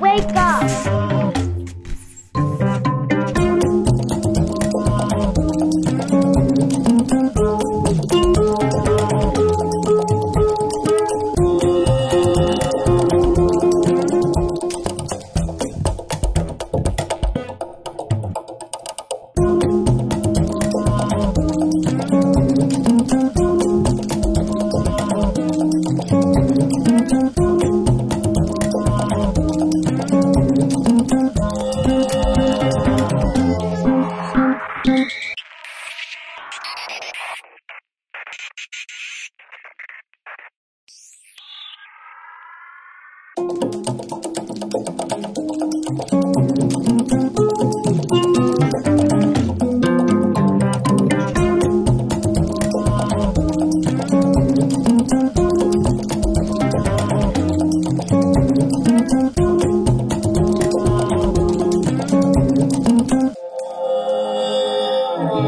Wake up!